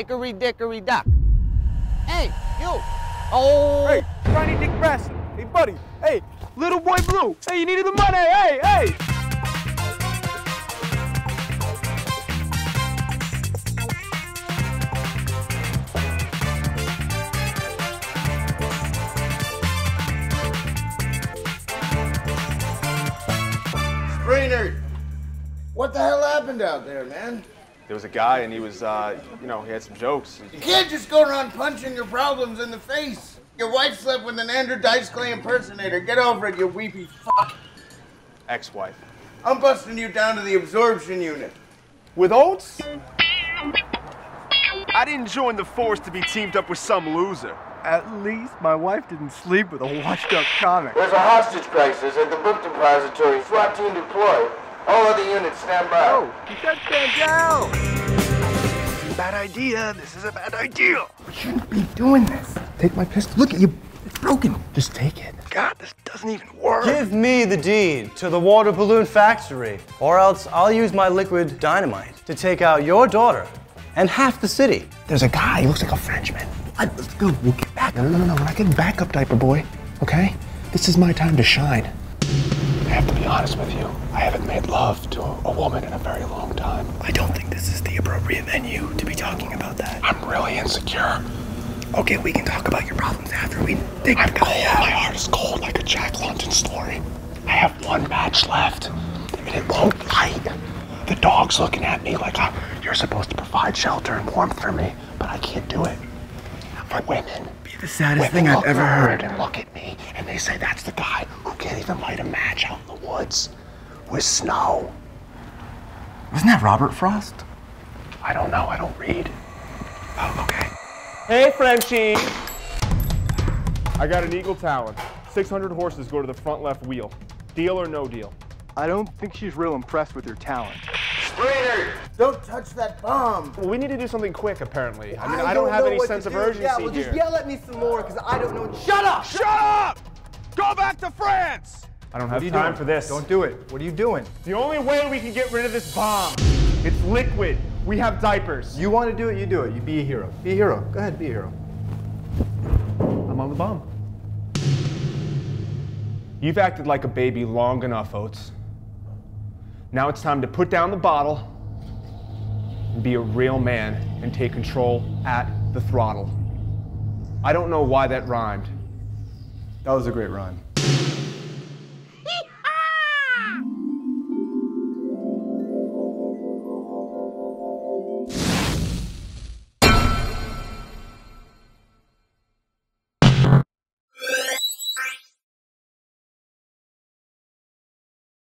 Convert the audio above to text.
hickory dickory dock. Hey, you. Oh. Hey, Tiny Dick Grasson. Hey, buddy. Hey, little boy Blue. Hey, you needed the money. Hey, hey. Brainerd, what the hell happened out there, man? There was a guy, and he was, uh, you know, he had some jokes. You can't just go around punching your problems in the face. Your wife slept with an Andrew Dice Clay impersonator. Get over it, you weepy fuck. Ex-wife. I'm busting you down to the absorption unit. With Oates? I didn't join the force to be teamed up with some loser. At least my wife didn't sleep with a washed up comic. There's a hostage crisis at the book depository. SWAT team deployed. All other units stand by. Uh, oh, keep that stand down! Bad idea. This is a bad idea. We shouldn't be doing this. Take my pistol. Look at you. It's broken. Just take it. God, this doesn't even work. Give me the deed to the water balloon factory, or else I'll use my liquid dynamite to take out your daughter and half the city. There's a guy. He looks like a Frenchman. I, let's go. We'll get back. No, no, no, no. We're not getting back up, diaper boy. Okay? This is my time to shine. I have to be honest with you. I haven't made love to a, woman in a very long time. I don't think this is the appropriate venue to be talking about that. I'm really insecure. Okay, we can talk about your problems after we dig I'm cold. My heart is cold like a Jack London story. I have one match left, and it won't light. The dog's looking at me like uh, you're supposed to provide shelter and warmth for me, but I can't do it. For women, be the saddest thing I've ever heard. And look at me, say that's the guy who can't even light a match out in the woods with snow. Wasn't that Robert Frost? I don't know. I don't read. Oh, okay. Hey, Frenchie. I got an Eagle Talon. 600 horses go to the front left wheel. Deal or no deal? I don't think she's real impressed with your talent. Brainerd, don't touch that bomb. Well, we need to do something quick, apparently. I mean, I, don't, have any sense of urgency Yeah, well, here. just yell at me some more, because I don't know. Shut up! Shut up! To France! I don't have time for this. Don't do it. What are you doing? The only way we can get rid of this bomb, it's liquid. We have diapers. You want to do it, you do it. You be a hero. Be a hero. Go ahead, be a hero. I'm on the bomb. You've acted like a baby long enough, Oates. Now it's time to put down the bottle and be a real man and take control at the throttle. I don't know why that rhymed. That was a great rhyme.